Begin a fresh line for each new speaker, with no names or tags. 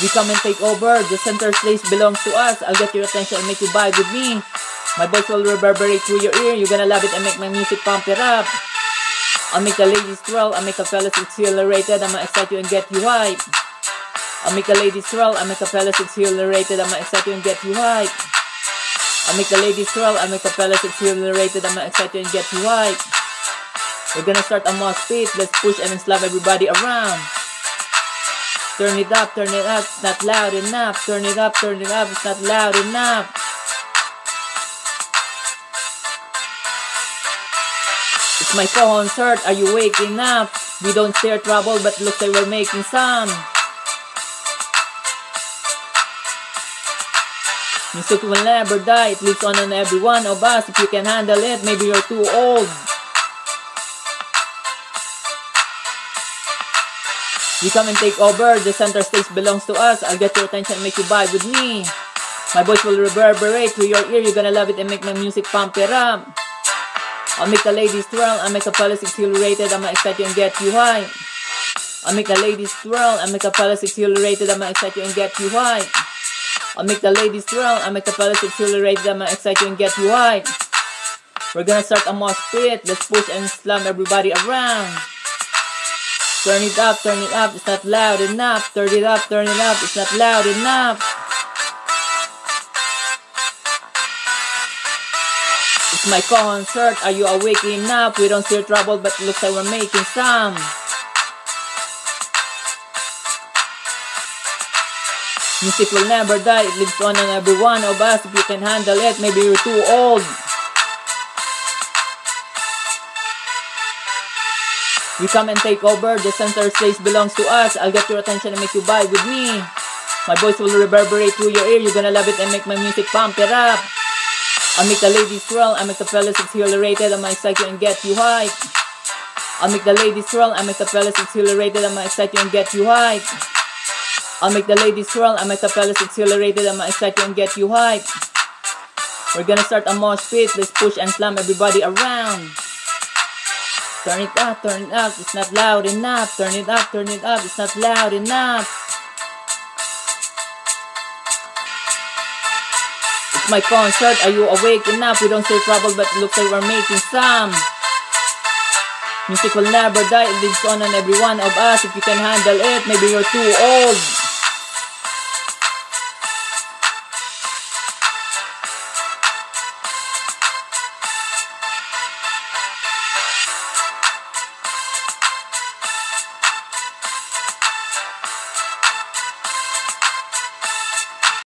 We come and take over. The center stage belongs to us. I'll get your attention and make you vibe with me. My voice will reverberate through your ear. You're gonna love it and make my music pump it up. I'll make the ladies twirl. I'll make the fellas exhilarated. I'ma excite you and get you hype. I'll make the ladies twirl. I'll make the fellas exhilarated. I'ma excite you and get you hype. I'll make the ladies twirl. I'll make the fellas exhilarated. I'ma excite you and get you hype. We're gonna start a mosh pit. Let's push and slap everybody around. Turn it up, turn it up, it's not loud enough. Turn it up, turn it up, it's not loud enough. It's my concert, are you waking up? We don't steer trouble, but looks like we're making some. Music will never die, it lives on in every one of us. If you can handle it, maybe you're too old. You come and take over, the center stage belongs to us. I'll get your attention and make you vibe with me. My voice will reverberate through your ear, you're gonna love it and make my music pump it up. I'll make the ladies twirl, I'll make the fellas exhilarated, I'ma excite you and get you high. I'll make the ladies twirl, I'll make the fellas exhilarated, I'ma excite you and get you high. I'll make the ladies twirl, I'll make the fellas exhilarated, I'ma excite you and get you high. We're gonna start a mosh pit, let's push and slam everybody around. Turn it up, turn it up, it's not loud enough. Turn it up, turn it up, it's not loud enough. It's my concert, are you awake enough? We don't steer trouble, but it looks like we're making some. Music will never die, it lives on in every one of us. If you can handle it, maybe you're too old. We come and take over, the center stage belongs to us. I'll get your attention and make you vibe with me. My voice will reverberate through your ear, you're gonna love it and make my music pump it up. I'll make the ladies twirl, I'll make the fellas exhilarated, I'ma excite you and get you hype. I'll make the ladies twirl, I'll make the fellas exhilarated, I'ma excite you and get you hype. I'll make the ladies twirl, I'll make the fellas exhilarated, I'ma excite you and get you hype. We're gonna start a mosh pit, let's push and slam everybody around. Turn it up, turn it up, it's not loud enough. Turn it up, turn it up, it's not loud enough. It's my concert, are you awake enough? We don't steer trouble, but it looks like we're making some. Music will never die, it lives on in every one of us. If you can handle it, maybe you're too old.